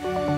Bye.